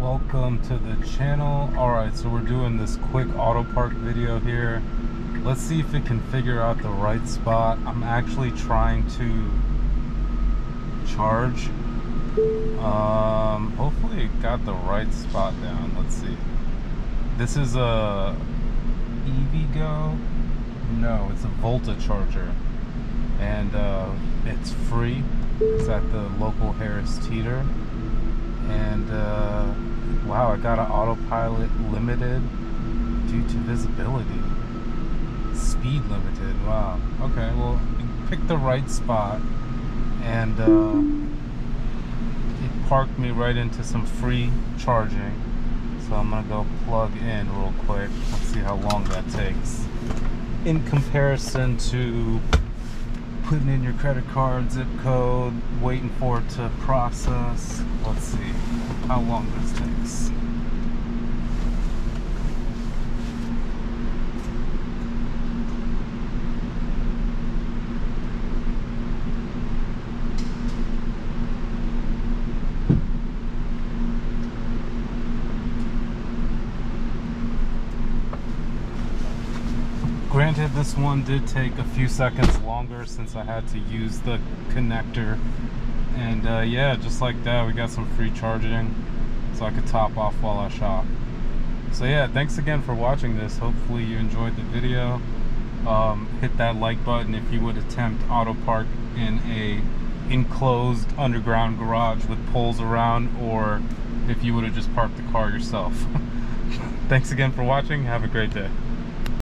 welcome to the channel. All right so we're doing this quick auto park video here. Let's see if it can figure out the right spot. I'm actually trying to charge. Um hopefully it got the right spot down. Let's see. This is a EVgo no it's a volta charger. And uh, it's free. It's at the local harris teeter and uh, wow, I got an autopilot limited due to visibility. Speed limited. Wow. Okay, well, picked the right spot, and uh, it parked me right into some free charging. So I'm gonna go plug in real quick. Let's see how long that takes. In comparison to putting in your credit card, zip code, waiting for it to process. Let's see how long this takes. Granted, this one did take a few seconds longer since I had to use the connector. And uh, yeah, just like that, we got some free charging so I could top off while I shop. So yeah, thanks again for watching this. Hopefully you enjoyed the video. Um, hit that like button if you would attempt auto park in a enclosed underground garage with poles around or if you would have just parked the car yourself. thanks again for watching. Have a great day.